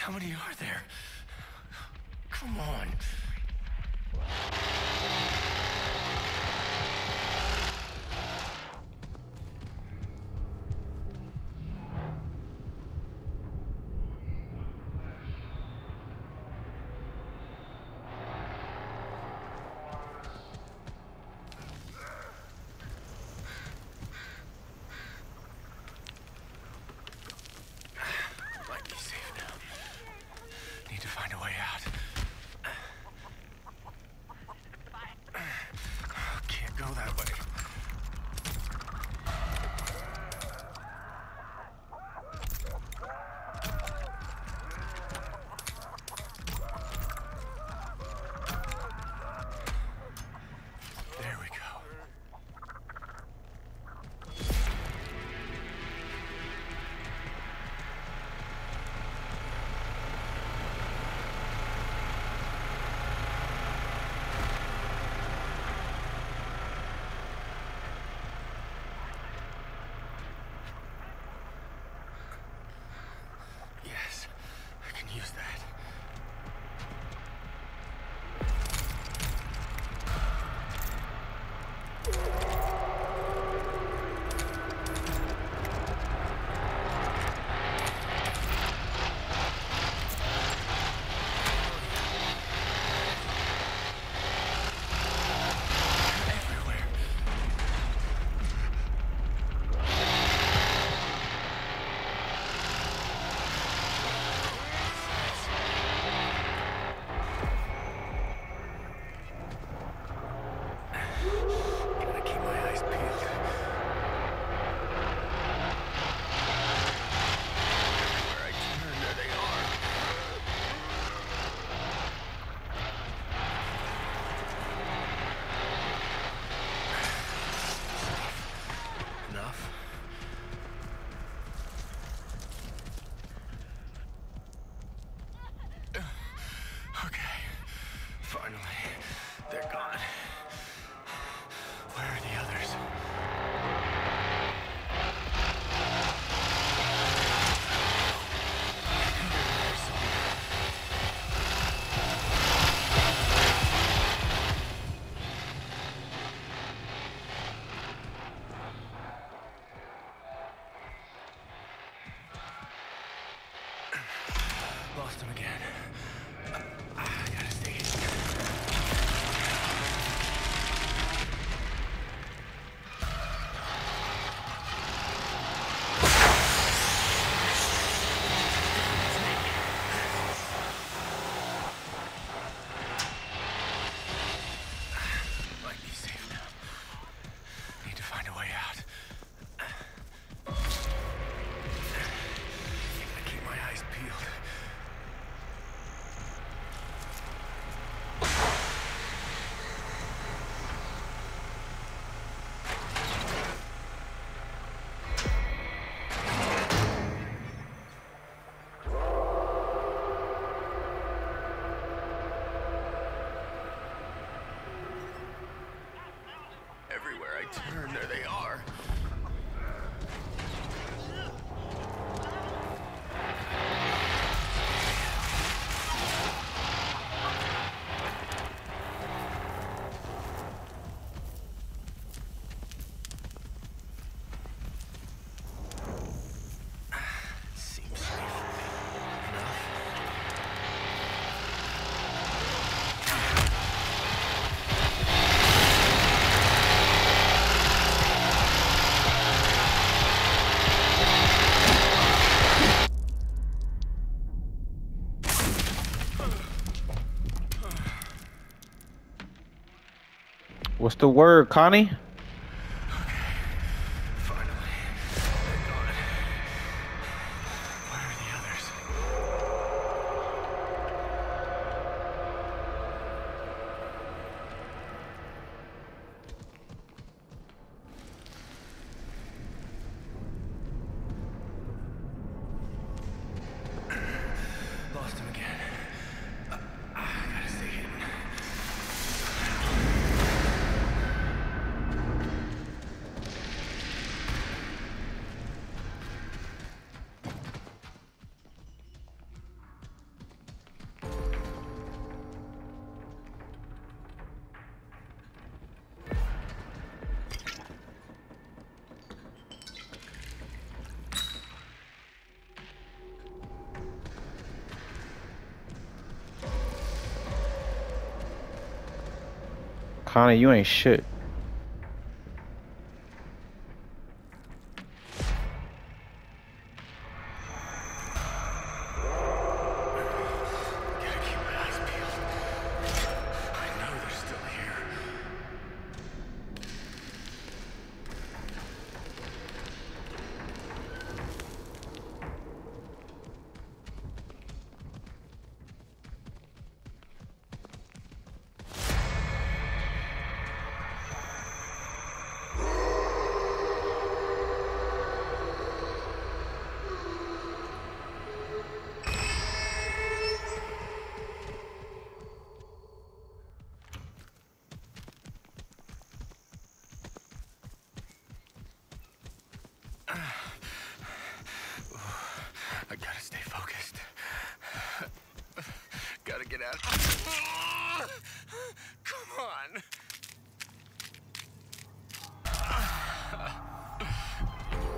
How many are there? Come on. again. What's the word, Connie? Connie, you ain't shit. I gotta stay focused. Gotta get out. Come on.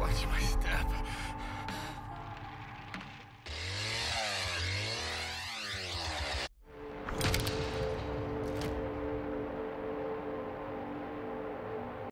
Watch my step.